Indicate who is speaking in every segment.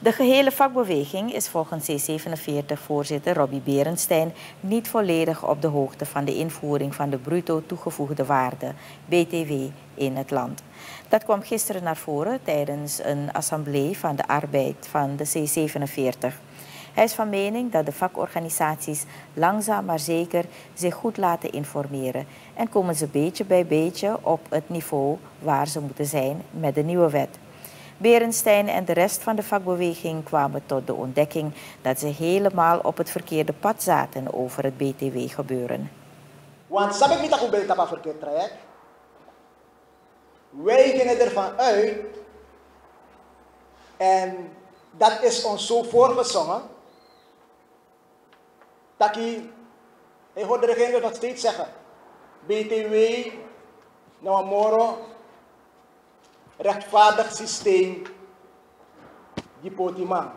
Speaker 1: De gehele vakbeweging is volgens C47-voorzitter Robbie Berenstein niet volledig op de hoogte van de invoering van de bruto toegevoegde waarde, BTW, in het land. Dat kwam gisteren naar voren tijdens een assemblee van de arbeid van de C47. Hij is van mening dat de vakorganisaties langzaam maar zeker zich goed laten informeren en komen ze beetje bij beetje op het niveau waar ze moeten zijn met de nieuwe wet. Berenstein en de rest van de vakbeweging kwamen tot de ontdekking dat ze helemaal op het verkeerde pad zaten over het BTW-gebeuren.
Speaker 2: Want sabi kita kung belta pa verkeerd traject? Wij gingen ervan uit, en dat is ons zo voorgezongen, dat je, ik hoor de regering nog steeds zeggen, BTW, nou moro, rechtvaardig systeem die potima.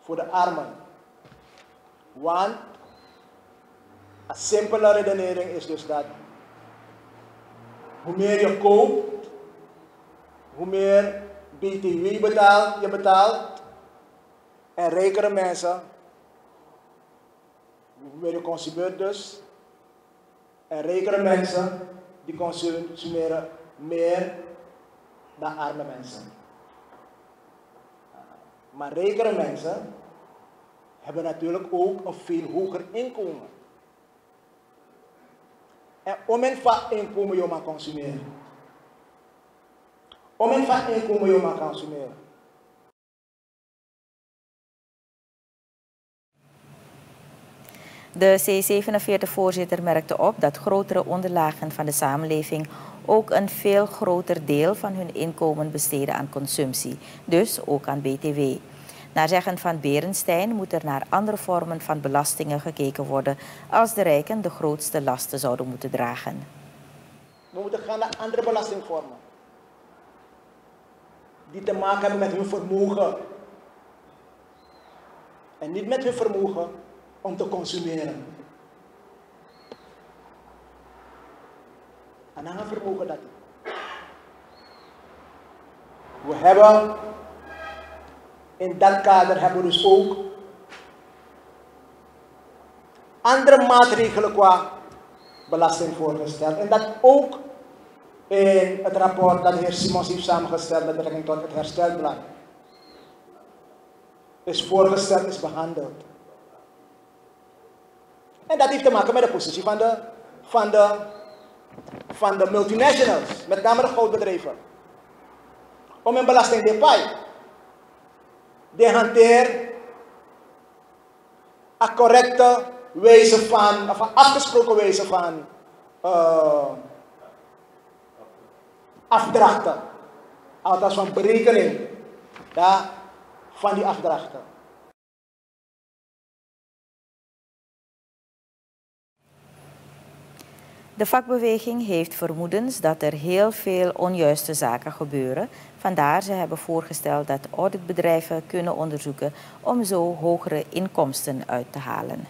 Speaker 2: Voor de armen. Want een simpele redenering is dus dat hoe meer je koopt, hoe meer BTW betaalt, je betaalt. En rijkere mensen, hoe meer je consumeert dus. En rijkere mensen, die consumeren meer dan arme mensen. Maar rijkere mensen hebben natuurlijk ook een veel hoger inkomen. En om een vaak inkomen je maar consumeren. Om een vaak inkomen je maar consumeren.
Speaker 1: De C47-voorzitter merkte op dat grotere onderlagen van de samenleving ook een veel groter deel van hun inkomen besteden aan consumptie, dus ook aan BTW. Naar zeggen van Berenstein moet er naar andere vormen van belastingen gekeken worden als de rijken de grootste lasten zouden moeten dragen.
Speaker 2: We moeten gaan naar andere belastingvormen. Die te maken hebben met hun vermogen. En niet met hun vermogen om te consumeren. En dan vermogen dat. We hebben in dat kader hebben we dus ook andere maatregelen qua belasting voorgesteld. En dat ook in het rapport dat de heer Simons heeft samengesteld met betrekking tot het herstelplan is voorgesteld, is behandeld. En dat heeft te maken met de positie van de, van de, van de multinationals, met name de grootbedrijven. Om een belastingdepai. Die hanteert een correcte wijze van, of een afgesproken wijze van uh, afdrachten. Althans van berekening ja, van die afdrachten.
Speaker 1: De vakbeweging heeft vermoedens dat er heel veel onjuiste zaken gebeuren. Vandaar ze hebben voorgesteld dat auditbedrijven kunnen onderzoeken om zo hogere inkomsten uit te halen.